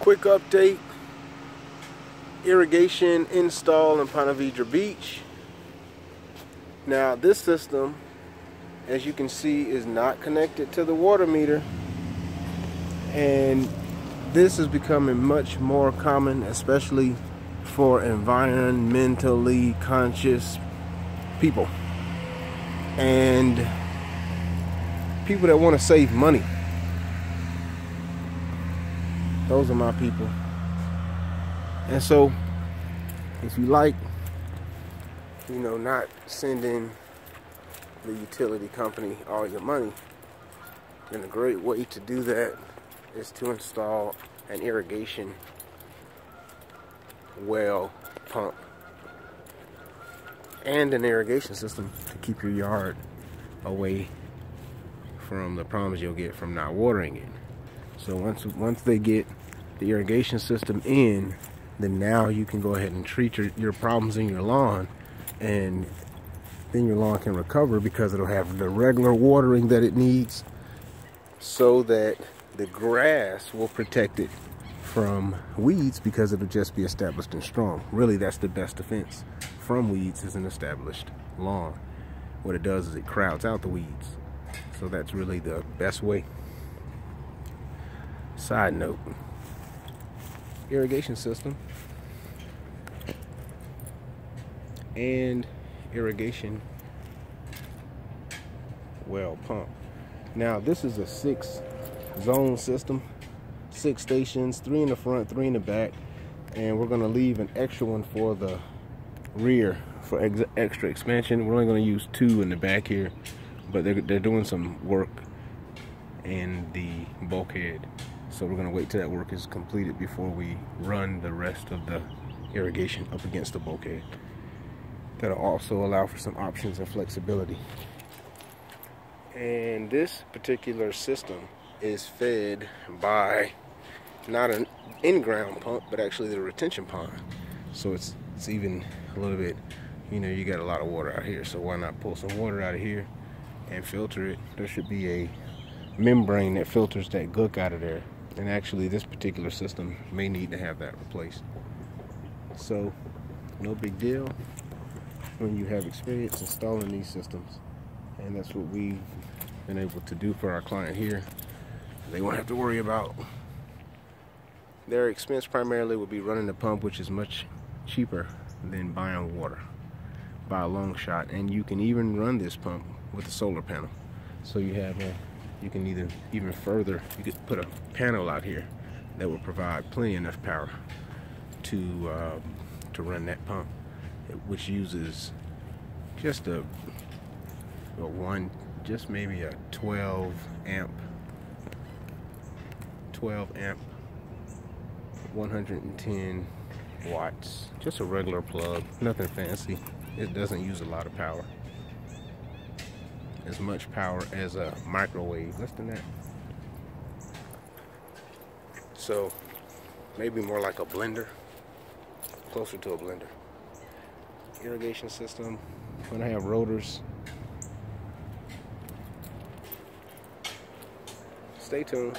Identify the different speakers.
Speaker 1: quick update. Irrigation install in Ponte Vedra Beach. Now this system as you can see is not connected to the water meter. And this is becoming much more common especially for environmentally conscious people. And people that want to save money those are my people. And so, if you like, you know, not sending the utility company all your money, then a great way to do that is to install an irrigation well pump and an irrigation system to keep your yard away from the problems you'll get from not watering it. So once once they get the irrigation system in, then now you can go ahead and treat your, your problems in your lawn and then your lawn can recover because it'll have the regular watering that it needs so that the grass will protect it from weeds because it'll just be established and strong. Really, that's the best defense from weeds is an established lawn. What it does is it crowds out the weeds. So that's really the best way. Side note, irrigation system. And irrigation well pump. Now this is a six zone system, six stations, three in the front, three in the back, and we're gonna leave an extra one for the rear for ex extra expansion. We're only gonna use two in the back here, but they're, they're doing some work in the bulkhead so we're gonna wait till that work is completed before we run the rest of the irrigation up against the bulkhead. That'll also allow for some options and flexibility. And this particular system is fed by not an in-ground pump, but actually the retention pond. So it's it's even a little bit, you know, you got a lot of water out here. So why not pull some water out of here and filter it? There should be a membrane that filters that gook out of there and actually this particular system may need to have that replaced. So no big deal when you have experience installing these systems. And that's what we've been able to do for our client here. They won't have to worry about their expense primarily would be running the pump which is much cheaper than buying water by a long shot. And you can even run this pump with a solar panel. So you have a you can either even further you could put a panel out here that will provide plenty enough power to um, to run that pump which uses just a, a one just maybe a 12 amp 12 amp 110 watts just a regular plug nothing fancy. It doesn't use a lot of power as much power as a microwave, less than that. So maybe more like a blender, closer to a blender. Irrigation system, when I have rotors. Stay tuned.